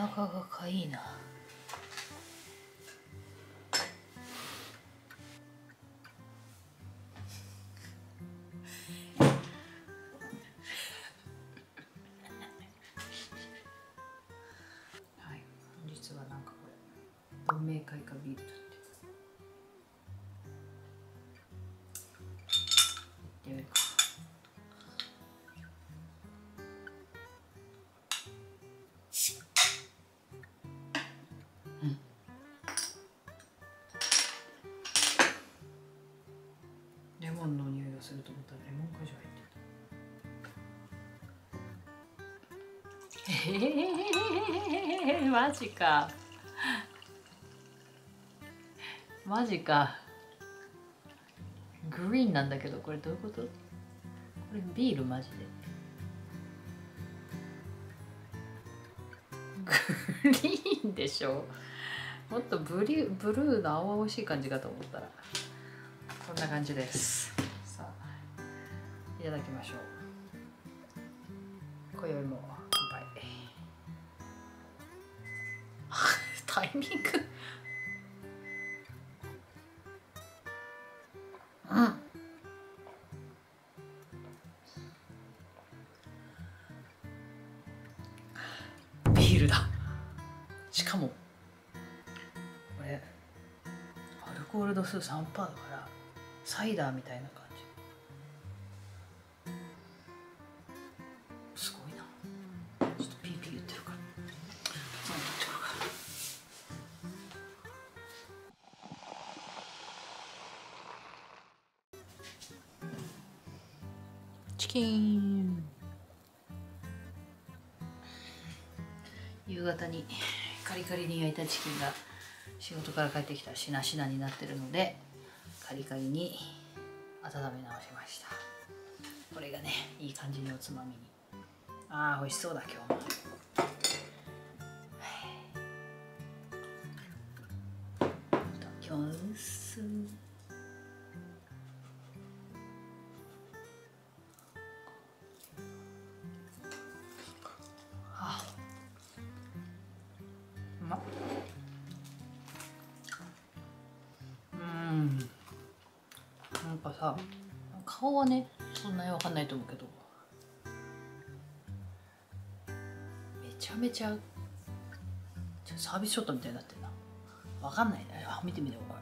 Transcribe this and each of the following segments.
中がかいいな。はい。実はなんかこれ。文明開化ビールだって。すると思ったらレモン果汁入ってたえー、マジか。マジか。グリーンなんだけどこれどういうこと？これビールマジで。グリーンでしょ？もっとブリブルーの青々しい感じかと思ったら。こんな感じです。いただきましょう。今宵も乾杯。タイミング。うん。ビールだ。しかもこれアルコール度数3%だからサイダーみたいな感じ。キン。夕方にカリカリに焼いたチキンが仕事から帰ってきたらしなしなになってるのでカリカリに温め直しました。これがねいい感じにおつまみに。あー美味しそうだ今日も。はま。っうん。なんかさ顔はねそんなにわかんないと思うけど。めちゃめちゃちょサービスショットみたいになってるな。わかんないねあ見てみてこれ。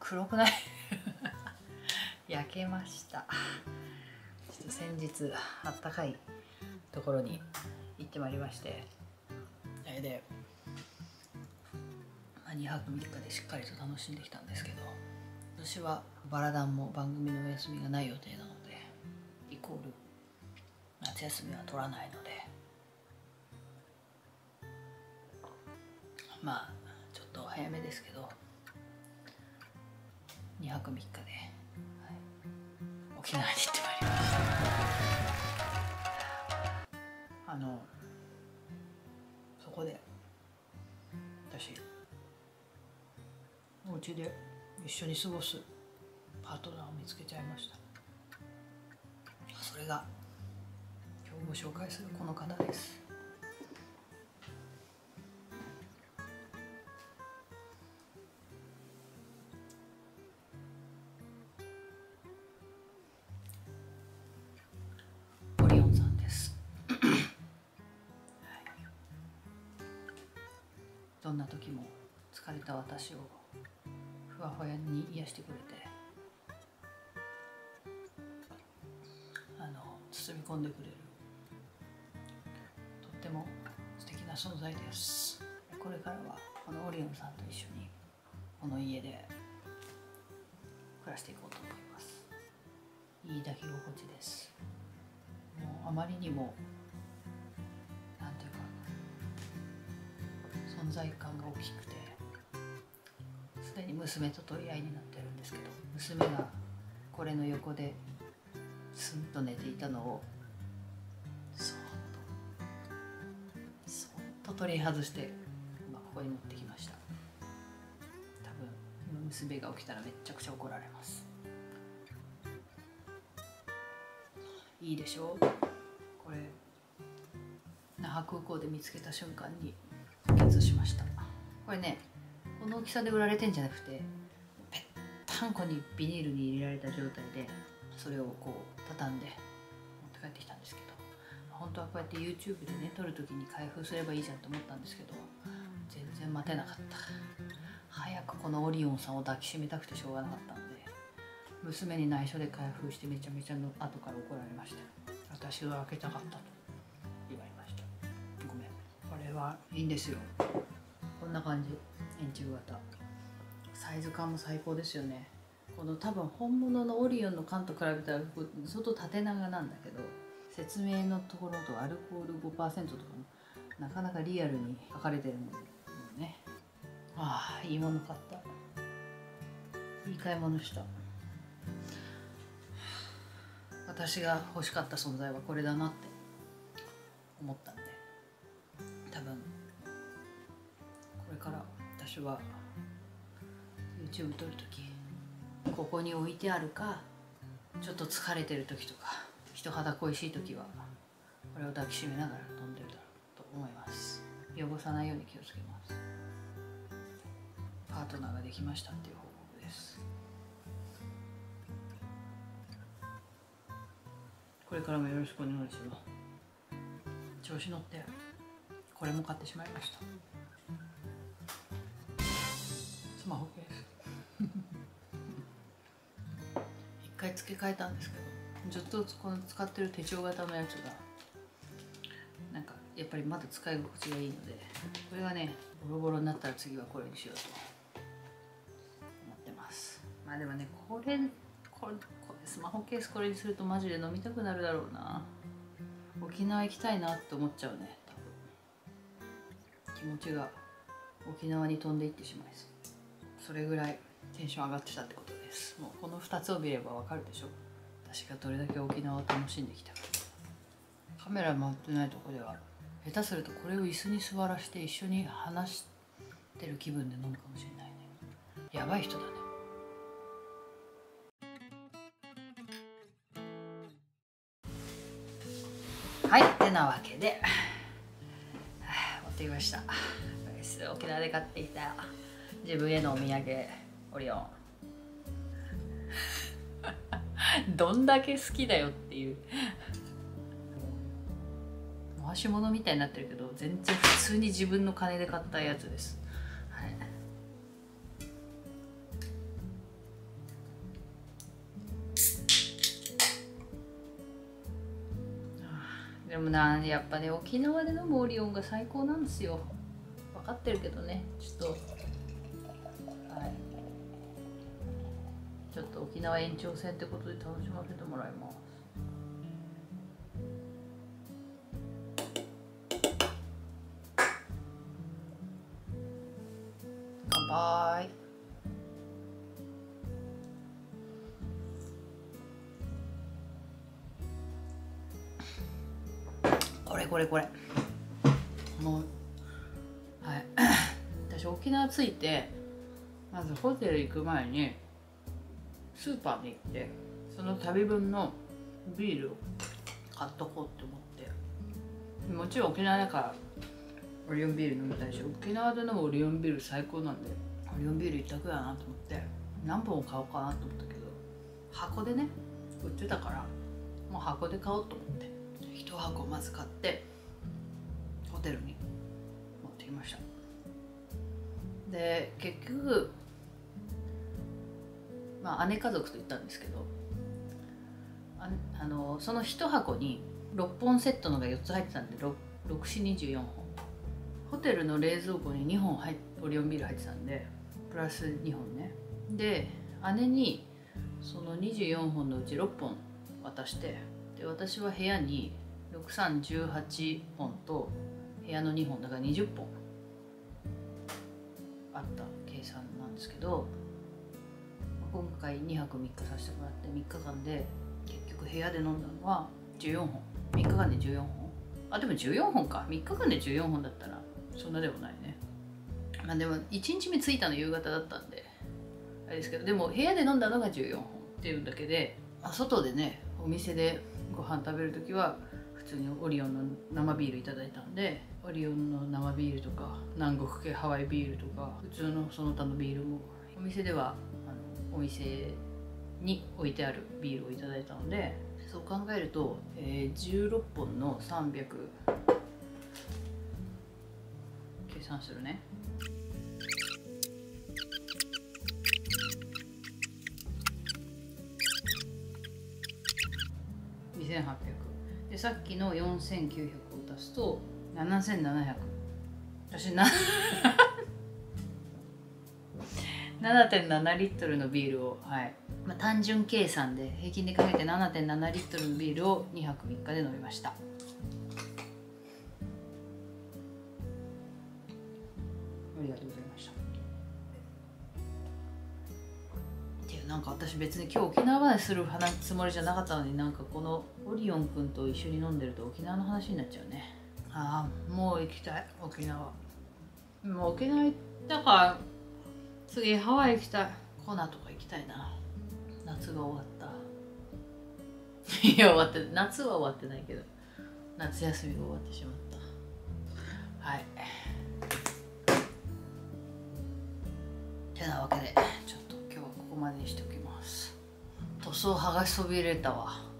黒くない。焼けました。ちょっと先日あったかいところに行ってまいりまして。それで、2泊3日でしっかりと楽しんできたんですけど私はバラダンも番組のお休みがない予定なのでイコール夏休みは取らないのでまあちょっと早めですけど2泊3日で、はい、沖縄に行ってまいりましたあのそこで私家で一緒に過ごすパートナーを見つけちゃいました。それが今日ご紹介するこの方です。オリオンさんです。どんな時も疲れた私をふわふわに癒してくれて。あの包み込んでくれる。とっても素敵な存在です。これからはこのオリオンさんと一緒にこの家で暮らしていこうと思います。いい抱き心地です。もうあまりにもなんていうか存在感が大きくてに娘と取り合いになってるんですけど娘がこれの横ですんと寝ていたのをそっとそっと取り外して今ここに持ってきました。多分今娘が起きたらめっちゃくちゃ怒られます。いいでしょう？これ那覇空港で見つけた瞬間にゲッツしました。これねこの大きさで売られてんじゃなくてぺったんこにビニールに入れられた状態でそれをこう畳んで持って帰ってきたんですけど本当はこうやって YouTube でね撮る時に開封すればいいじゃんと思ったんですけど全然待てなかった。早くこのオリオンさんを抱きしめたくてしょうがなかったんで娘に内緒で開封してめちゃめちゃの後から怒られました。私が開けたかったと言われました。ごめん。これはいいんですよ。こんな感じ。円柱型。サイズ感も最高ですよね。この多分本物のオリオンの缶と比べたら相当縦長なんだけど説明のところとアルコール5%とかもなかなかリアルに書かれてるのね。ああいいもの買った。いい買い物した。私が欲しかった存在はこれだなって思った。私は。YouTube 撮る時ここに置いてあるかちょっと疲れてる時とか人肌恋しい時はこれを抱きしめながら飛んでるだろうと思います。汚さないように気をつけます。パートナーができましたっていう報告です。これからもよろしくお願いします。調子乗ってこれも買ってしまいました。回付け替えたんですけどずっとこの使ってる手帳型のやつがなんかやっぱりまだ使い心地がいいのでこれがねボロボロになったら次はこれにしようと思ってます。まあでもねこれこれこれスマホケースこれにするとマジで飲みたくなるだろうな。沖縄行きたいなって思っちゃうね多分。気持ちが沖縄に飛んでいってしまいそう。それぐらいテンション上がってたってこと。ですもう。この2つを見ればわかるでしょ。私がどれだけ沖縄を楽しんできたか。カメラ回ってないとこでは下手するとこれを椅子に座らして一緒に話してる気分で飲むかもしれないね。やばい人だね。はい。てなわけで。持ってきました。沖縄で買ってきた。自分へのお土産オリオン。どんだけ好きだよっていう。回し物みたいになってるけど全然普通に自分の金で買ったやつです、でもなやっぱね沖縄で飲むオリオンが最高なんですよ。分かってるけどねちょっと。っと沖縄延長戦ってことで楽しませてもらいます。乾杯。これこれこれ。もうはい。私沖縄着いてまずホテル行く前にスーパーに行ってその旅分のビールを買っとこうって思って。もちろん沖縄だからオリオンビール飲みたいし沖縄で飲むオリオンビール最高なんでオリオンビール一択やなと思って何本買おうかなと思ったけど箱でね売ってたからもう箱で買おうと思って1箱まず買ってホテルに持ってきました。で結局まあ、姉家族と行ったんですけどああのその1箱に6本セットのが4つ入ってたんで6424本。ホテルの冷蔵庫に2本入オリオンビール入ってたんでプラス2本ね。で姉にその24本のうち6本渡してで私は部屋に6318本と部屋の2本だから20本あった計算なんですけど今回2泊3日させてもらって3日間で結局部屋で飲んだのは14本。3日間で14本。あでも14本か。3日間で14本だったらそんなでもないね。まあでも1日目着いたの夕方だったんであれですけどでも部屋で飲んだのが14本っていうだけで、あ、外でねお店でご飯食べる時は普通にオリオンの生ビールいただいたんでオリオンの生ビールとか南国系ハワイビールとか普通のその他のビールもお店ではお店に置いてあるビールをいただいたのでそう考えると、えー、16本の300計算するね。2800でさっきの4900を足すと7700私な7.7リットルのビールを、はい。まあ、単純計算で平均でかけて7.7リットルのビールを2泊3日で飲みました。ありがとうございました。っていうなんか私別に今日沖縄話する話つもりじゃなかったのになんかこのオリオンくんと一緒に飲んでると沖縄の話になっちゃうね。ああもう行きたい沖縄。もう沖縄行ったから次ハワイ行きたいコナとか行きたいな。夏が終わった。いや終わって夏は終わってないけど。夏休みが終わってしまった。はい。てなわけでちょっと今日はここまでにしておきます。塗装剥がしそびれたわ。